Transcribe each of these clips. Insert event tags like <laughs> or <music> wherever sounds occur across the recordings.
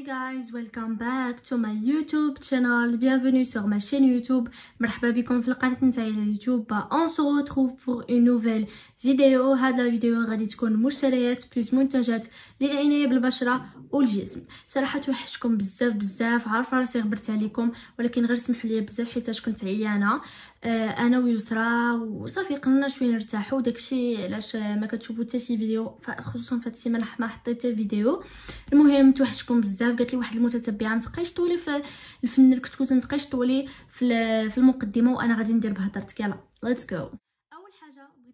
Hi guys, welcome back to my YouTube channel. Bienvenue sur ma chaîne YouTube. مرحبا بكم في القناة نتاعي على اليوتيوب. On se retrouve pour une nouvelle vidéo. هاد الفيديو غادي تكون مشتريات بلوس منتجات للعناية بالبشرة والجسم. صراحة توحشتكم بزاف بزاف، عارفة راسي غبرت عليكم ولكن غير سمحوا لي بزاف حيت كنت عيانة. أنا ويسرا وصافي قلنا شوية نرتاحوا داكشي علاش ما كتشوفوا حتى شي فيديو خصوصا في هاد السيمانه ما حطيت فيديو المهم توحشتكم بزاف قالت لي واحد المتتبعة متبقايش طولي في الفن الكتكوت متبقايش طولي في المقدمة وأنا غادي ندير بهضرتك. يلا let's go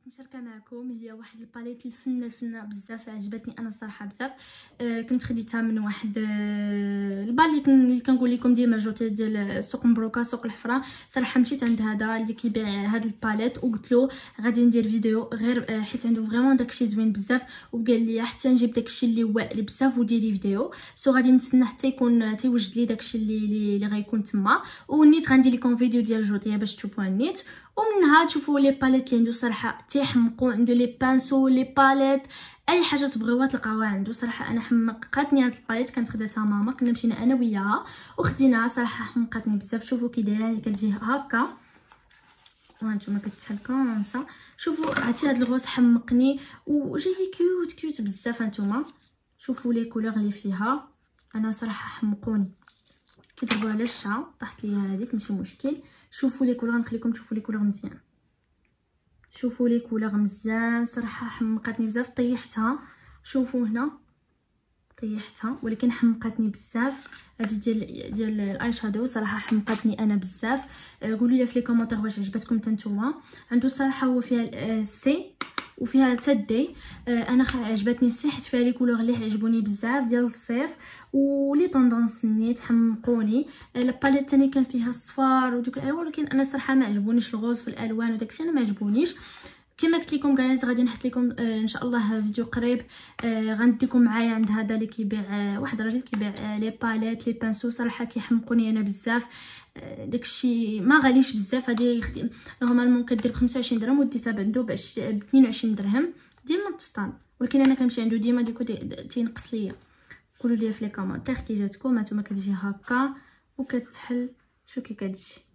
نشاركها معكم. هي واحد ال palette الفنة الفنة بزاف عجبتني أنا الصراحه بزاف. آه كنت خديتها من واحد آه ال palette اللي كنقول لكم ديما جوطية ديال سوق مبروكة سوق الحفرة. صراحة مشيت عند هذا اللي كيبيع هاد ال palette وقلت له غادي ندير فيديو غير آه حيت عنده vraiment داكشي زوين بزاف. وقال لي حتى نجيب داكشي اللي واعر بزاف وديري فيديو. so غادي نتسنى حتى يكون تيوجد لي داكشي اللي اللي غيكون تما. ونيت غندير لكم فيديو ديال جوطية باش تشوفوها النيت. ومنها تشوفوا les palettes اللي عنده صراحة تيحمقوا عنده les pinceaux les palettes اي حاجة تبغيوها تلقاوها عنده صراحة أنا حمقاتني هاد ال palette كانت خداتها ماما كنا مشينا أنا وياها وخديناها صراحة حمقاتني بزاف شوفوا كي دايره كتجي هكا وأنتم كتحل كونسا شوفوا عرفتي هاد الغوص حمقني وجاي cute cute بزاف هانتوما شوفوا لي كولور اللي فيها أنا صراحة حمقوني كتبغوا على الشعر طاحت ليا هذيك ماشي مشكل. شوفوا لي كولور نخليكم تشوفوا لي كولور مزيان. شوفوا لي كولور مزيان صراحة حمقاتني بزاف طيحتها. شوفوا هنا طيحتها ولكن حمقاتني بزاف. هذه ديال ديال الاي شادو صراحة حمقاتني أنا بزاف. قولوا لي في les commentaires واش عجبتكم حتى نتوما عنده الصراحه هو فيها C وفيها ال D آه أنا عجبتني ال C حيت فيها les couleurs اللي عجبوني بزاف ديال الصيف. و les tendances نيت حمقوني آه ال palette الثاني كان فيها الصفار ودوك الألوان ولكن أنا صراحة ما عجبونيش ال rose في الألوان وداكشي أنا ما عجبونيش. كما قلت لكم guys غادي نحط لكم آه إن شاء الله فيديو قريب. آه غنديكم معايا عند هذا اللي كيبيع آه واحد الراجل كيبيع les palettes les pinceaux صراحة كيحمقوني أنا بزاف. داكشي ما غاليش بزاف. هادي normalement كدير ب 25 درهم وديتها عنده ب 22 درهم. ديما تسطان ولكن أنا كنمشي عنده ديما du coup تينقص ليا. قولوا لي في les commentaires كي جاتكم. هانتوما كتجي هكا وكتحل شو كي كتجي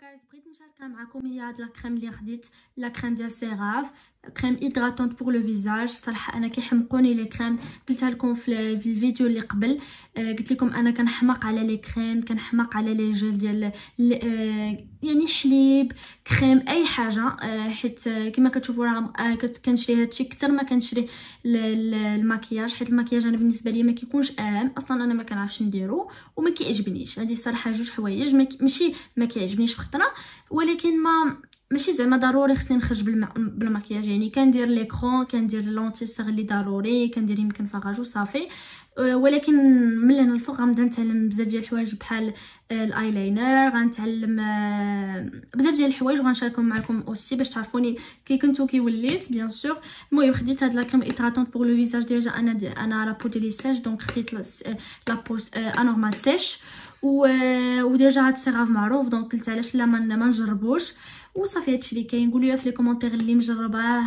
guys بغيت نشاركها معكم. هي هاد la crème اللي خديت la crème ديال CeraVe crème hydratante pour le visage صراحة أنا كيحمقوني les crèmes قلتها لكم في الفيديو اللي قبل. آه قلت لكم أنا كنحماق على لي كريم كنحماق على لي جيل ديال آه يعني حليب كريم أي حاجة. آه حيت كما كتشوفوا راه كنشري هادشي أكثر ما كنشري المكياج. حيت المكياج أنا بالنسبة لي ما كيكونش آم. أصلا أنا ما كنعرفش نديرو وما كيعجبنيش. هذه الصراحه جوج حوايج. ماشي ما كيعجبنيش في خطره ولكن ما ماشي زعما ضروري خصني نخرج بالمكياج يعني كندير l'écran كندير l'anticerne اللي ضروري كندير يمكن فراج وصافي ولكن من هنا الفوق غنبدأ نتعلم بزاف ديال الحوايج بحال الايلاينر غنتعلم بزاف ديال الحوايج وغنشاركهم معكم aussi باش تعرفوني كي كنت وكي وليت bien sûr المهم خديت هاد la crème hydratante pour le visage déjà أنا دي أنا la peau ديالي sèche donc خديت la peau normale sèche و و déjà هاد ال CeraVe معروف donc قلت علاش لا ما نجربوش. وصافي هادشي اللي كاين. قولوا لي في les commentaires اللي مجرباه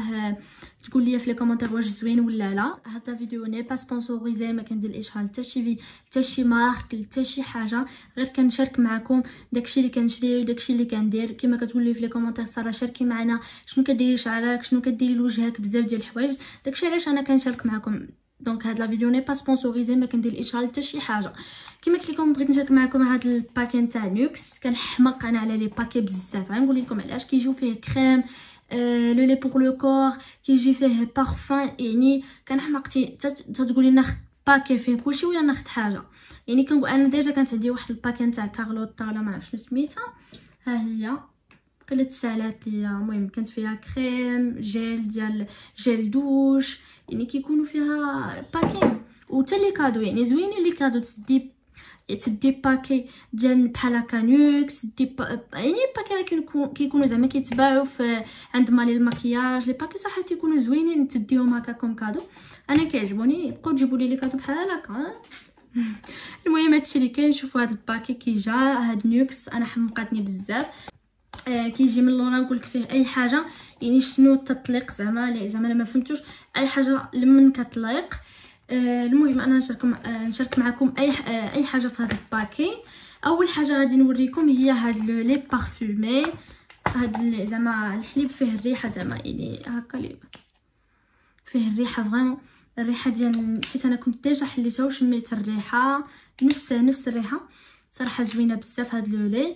تقول لي في les commentaires واش زوين ولا لا. هذا فيديو n'est pas sponsorisé ما كندير اشهار حتى شي في حتى شي marque حتى شي حاجة. غير كنشارك معكم داكشي اللي كنشري وداكشي اللي كندير. كما كتقول لي في les commentaires صراحة شاركي معنا. شنو كديري شعرك شنو كديري لوجهك؟ بزاف ديال الحوايج. داكشي علاش أنا كنشارك معكم donc هاد la vidéo n'est pas sponsorisée ما كندير اشهار حتى شي حاجة. كما قلت لكم بغيت نشارك معكم هاد ال paquet نتاع Nuxe. كنحمق أنا على les paquets بزاف. غنقول لكم علاش. كيجيو فيه كريم لو لي بور لو كور كيجي فيه بارفان يعني كنحمق تتقولي ناخذ باكي فيه كلشي ولا ناخذ حاجة يعني كنقول أنا ديجا كانت عندي واحد الباكي نتاع كارلوتا ولا ما عرفتش سميتها ها هي قله سالات ليا المهم كانت فيها كريم جيل ديال جيل دوش يعني كيكونوا فيها باكين وتا لي كادو يعني زوينين لي كادو تدي تدي باكي ديال بحال هكا نوكس دي با... يعني باكي اللي كيكونوا زعما كيتباعوا في عند مالي المكياج les paquets صراحة تيكونوا زوينين تديهم هكا comme cadeau. أنا كيعجبوني بقاو تجيبوا لي les cadeaux بحال هكا <laughs> المهم هادشي اللي كاين شوفوا هاد ال paquet كي جا هاد Nuxe أنا حمقاتني بزاف. آه كيجي من لونا نقول لك فيه أي حاجة يعني شنو التطليق زعما؟ زعما ما فهمتوش أي حاجة لمن كتطليق آه المهم أنا نشارك آه نشارك معكم أي آه أي حاجة في هذا ال paquet. أول حاجة غادي نوريكم هي هاد lait parfumé. هاد زعما الحليب فيه الريحة زعما يعني هكا لي فيه الريحة vraiment. الريحة ديال حيت أنا كنت déjà حليتها وشميت الريحة نفس نفس الريحة. صراحة زوينة بزاف هاد le lait.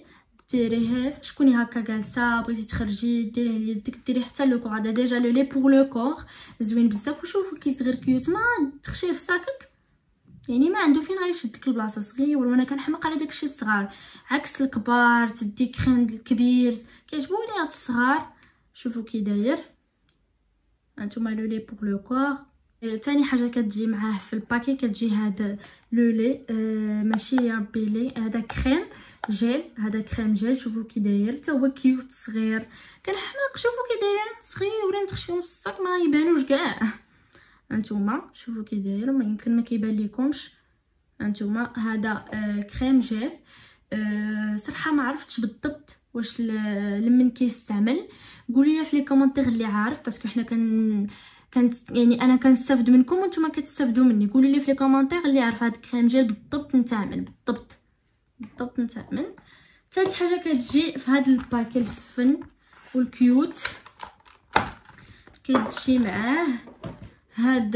ديريه تكوني هكا جالسه بغيتي تخرجي ديريه ليدك ديري حتى le corps هذا déjà le lait pour le corps زوين بزاف وشوفوا كي صغير cute ما تخشيه في ساكك يعني ما عنده فين غيشدك البلاصه صغير وأنا كنحمق على داكشي الصغار عكس الكبار تدي كريم الكبير كيعجبوني هاد الصغار شوفوا كي داير هانتوما le lait pour le corps تاني حاجة كتجي معاه في ال paquet كتجي هذا le lait آه ماشي يا lait هذا crème gel هذا crème gel شوفوا كي داير حتى هو cute صغير. كنحماق شوفوا كي داير صغيورين تخشيهم في الصاك ما يبانوش كاع. هانتوما شوفوا كي داير ما يمكن ما كيبان لكمش هانتوما هذا آه crème gel. آه صراحة ما عرفتش بالضبط واش لمن كيستعمل. قولوا لي في les commentaires اللي عارف parce que حنا كن كانت يعني أنا كنستافد منكم وأنتم كتستافدوا مني. قولوا لي في les commentaires اللي عارف هاد ال crème gel بالضبط نتعمل بالضبط بالضبط نتعمل ثالث حاجة كتجي في هاد ال paquet الفن وال cute. كتجي معاه هاد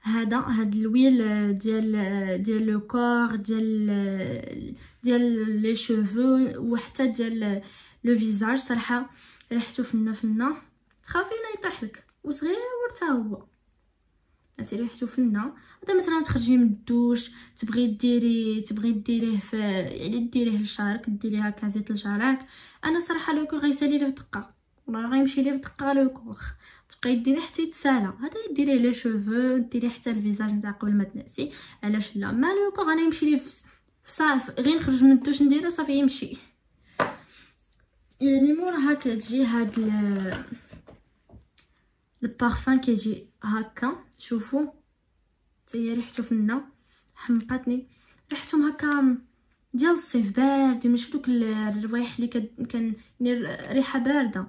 هذا هاد ال huile ديال ديال le corps ديال ديال les cheveux وحتى ديال le visage. صراحة ريحته فنة فنة. تخافي لا يطيح لك. وصغير حتى هو. انت ريحته فنه هذا مثلا تخرجي من الدوش تبغي ديري تبغي ديريه في يعني ديريه لشعرك ديري هكا زيت لشعرك أنا صراحة le corps غيسالي لي في دقه والله غيمشي لي في دقه le corps تبقاي ديري حتى يتسالى. هذا ديريه les cheveux ديري حتى ال visage نتاع قبل ما تنعسي. علاش لا؟ ما le corps أنا يمشي لي في صافي غير نخرج من الدوش نديرو صافي يمشي. يعني موراها كتجي هاد البارفان كيجي هكا شوفوا هي ريحته فنه حمقاتني ريحتهم هكا ديال الصيف بارد ماشي دوك الروايح اللي كان ريحة باردة.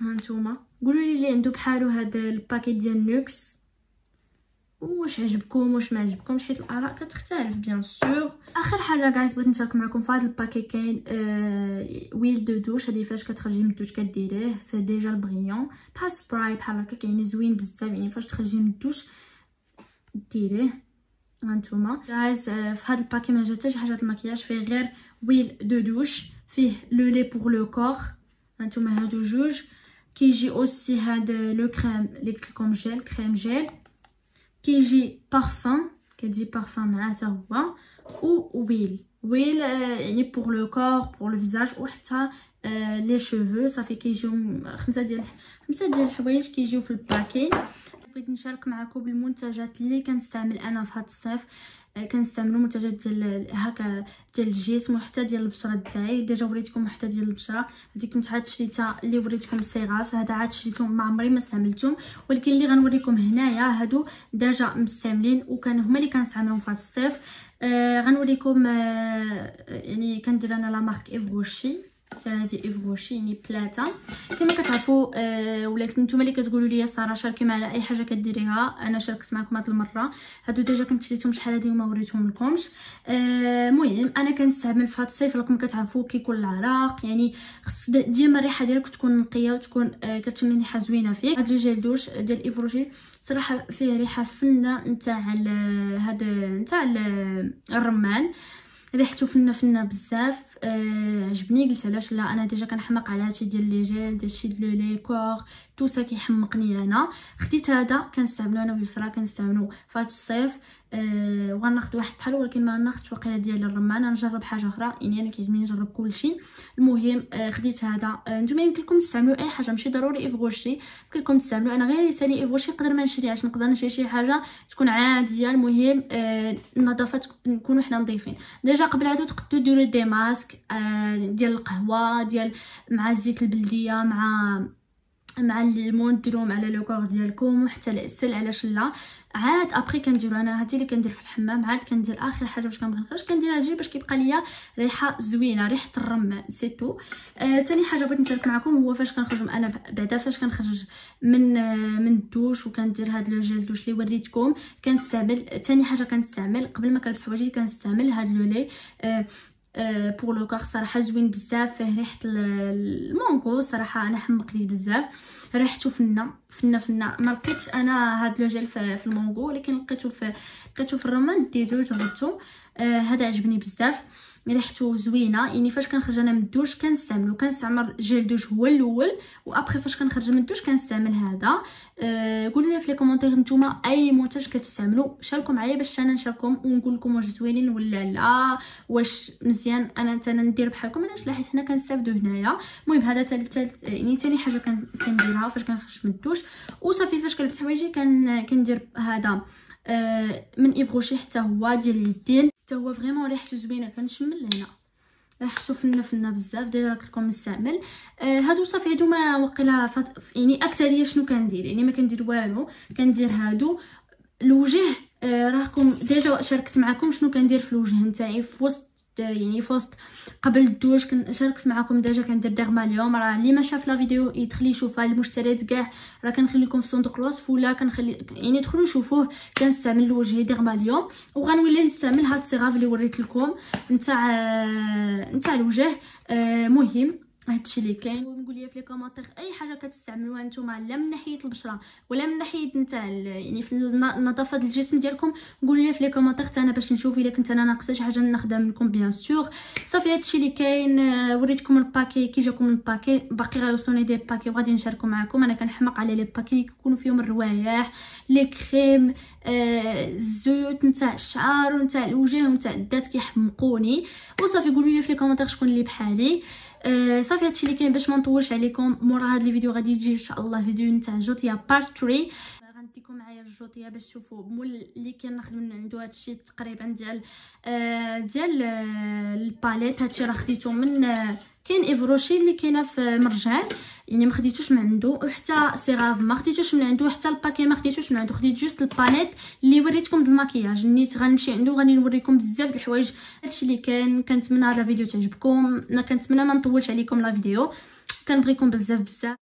هانتوما قولوا لي اللي عنده بحالو هذا ال paquet ديال Nuxe واش عجبكم واش ما عجبكمش حيت الآراء كتختلف bien sûr. آخر حاجة كاع بغيت نشارك معكم في هذا ال paquet كاين آه huile de douche. هذه فاش كتخرجي من الدوش كديريه في déjà البغيون بحال سبراي بحال هكا يعني زوين بزاف يعني فاش تخرجي من الدوش derrière. هانتوما. جايز آه في هذا ال paquet ما جات حتى حاجة المكياج فيه غير huile de douche. فيه le lait pour le corps هانتوما هادو جوج. كيجي aussi هذا le crème اللي قلت gel crème gel كيجي بارفان كتجي بارفان معاه حتى هو و huile huile يعني pour le corps pour le visage وحتى les cheveux صافي كيجيو خمسه ديال خمسه ديال الحوايج كيجيو في ال paquet بغيت نشارك معكم بالمنتجات اللي كنستعمل أنا في هذا الصيف. كنستعملوا منتجات ديال هكا ديال الجسم وحتى ديال البشرة تاعي déjà وريتكم حتى ديال البشرة. هذه كنت عاد شريتها اللي وريتكم الصيغه هذا عاد شريتهم ما عمري ما استعملتهم. ولكن اللي غنوريكم هنايا هادو déjà مستعملين وكانوا هما اللي كنستعملهم في هذا الصيف. آه غنوريكم آه يعني كندير أنا la marque Yves Rocher حتى بوشي يعني بثلاثه كما كتعرفوا آه ولكن نتوما اللي كتقولوا لي ساره شاركي معنا اي حاجة كديريها أنا شاركت معكم هاد المره هادو déjà كنت شريتهم شحال هادي وما وريتهم لكمش المهم آه أنا كنستعمل في هاد الصيف راكم كتعرفوا كيكون العرق يعني خص ديما الريحه ديالك تكون نقيه وتكون آه كتشمي ريحه زوينه فيك هاد le gel douche ديال Yves Rocher صراحة فيه ريحه فنه نتاع هذا نتاع الرمان ريحته فنه فنه بزاف. آه عجبني قلت علاش لا أنا déjà كنحمق على هادشي ديال les gels ديال les corps tout ça كيحمقني أنا. خديت هذا كنستعملو أنا ويسرا كنستعملو فهاد الصيف. أه وغناخد واحد بحالو ولكن ما ناخدش واقيلا ديال الرمان نجرب حاجة أخرى. يعني أنا كيعجبني نجرب كلشي. المهم أه خديت هذا. أه نتوما يمكن لكم تستعملوا أي حاجة. ماشي ضروري Yves Rocher يمكن لكم تستعملوا. أنا غير يسالي Yves Rocher نقدر ما نشريهاش نقدر نشري شي حاجة تكون عادية. المهم أه النظافة نكونوا حنا نظيفين. déjà قبل هادو تقدروا ديروا des masques أه ديال القهوة ديال مع زيت البلدية مع مع الليمون ديروهم على le corps ديالكم وحتى العسل علاش لا عاد après كنديرو أنا هادي اللي كندير في الحمام. عاد كندير آخر حاجة باش كنبغي نخرج كندير هادي باش كيبقى ليا ريحة زوينة ريحة الرمان c'est tout آه تاني حاجة بغيت نشارك معكم هو فاش كنخرج أنا بعدا فاش كنخرج من آه من الدوش وكندير هاد le gel douche اللي وريتكم كنستعمل تاني حاجة كنستعمل قبل ما كنلبس حوايجي كنستعمل هاد le lait. آه pour le corps صراحة زوين بزاف فيه ريحة المونغو صراحة أنا حمق لي بزاف. ريحته فنة فنة فنة. ما لقيتش أنا هاد لو جيل في المونغو ولكن لقيته في لقيته في الرمان ديتو جربته آه هذا عجبني بزاف. ريحته زوينة يعني فاش كنخرج أنا من الدوش كنستعملو. كنستعمل gel douche هو الأول وأبخي فاش كنخرج من الدوش كنستعمل هذا. أه قولوا لي في les commentaires نتوما أي منتج كتستعملوا شاركوا معايا باش أنا نشارككم ونقول لكم واش زوينين ولا لا واش مزيان أنا أنا ندير بحالكم علاش لا حيت حنا كنستافدوا هنايا. المهم هذا تالت يعني ثاني حاجة كنديرها فاش كنخرج من الدوش. وصافي فاش كنلبس حوايجي كندير هذا أه من Yves Rocher حتى هو ديال اليدين. حتى هو vraiment ريحته زوينة كنشم لهنا ريحته فنه فنه بزاف déjà قلت لكم نستعمل آه هادو صافي هادو ما وقيلا فت... يعني أكثرية شنو كندير؟ يعني ما كندير والو كندير هادو. الوجه آه راكم déjà شاركت معكم شنو كندير في الوجه نتاعي في وسط يعني فوسط. قبل الدوش شاركت معكم déjà كندير ديرما اليوم. راه اللي ما شاف la vidéo يدخل يشوفها المشتريات كاع راه كنخلي لكم في صندوق الوصف ولا كنخلي يعني دخلوا شوفوه كنستعمل لوجهي ديرما اليوم. وغنولي نستعمل هاد ال CeraVe اللي وريت لكم. نتاع نتاع الوجه آه، مهم. هادشي اللي كاين ونقول لي في les commentaires أي حاجة كتستعملوها نتوما لا من ناحية البشرة ولا من ناحية نتاع يعني في نظافة الجسم ديالكم قولوا لي في les commentaires حتى أنا باش نشوف إلا كنت أنا ناقصة شي حاجة ناخذها منكم bien sûr صافي هادشي اللي كاين آه، وريتكم ال paquet كي جاكم ال paquet باقي غيوصلوني des paquets وغادي نشاركو معكم أنا كنحمق على les paquets اللي كيكونوا فيهم الروايح les crèmes آه نتاع الشعر ونتاع الوجه ونتاع الذات كيحمقوني. وصافي قولوا لي في les commentaires شكون اللي بحالي. آه صافي هادشي اللي كاين باش ما نطولش عليكم مورا هاد الفيديو غادي يجي إن شاء الله فيديو نتاع جوتيا part 3 غنديكم معايا الجوطيه باش تشوفوا مول اللي كناخذ من عنده هادشي تقريبا ديال آه ديال آه ال palette. هادشي راه خديته من آه كاين Yves Rocher اللي كاينة في مرجان. يعني ما خديتوش من عنده وحتى CeraVe ما خديتوش من عنده حتى ال paquet ما خديتوش من عنده خديت juste ال palette اللي وريتكم الماكياج نيت غنمشي عنده وغادي نوريكم بزاف د الحوايج. هادشي اللي كان كنتمنى هذا الفيديو تعجبكم. ما كنتمنى ما نطولش عليكم la vidéo. كنبغيكم بزاف بزاف.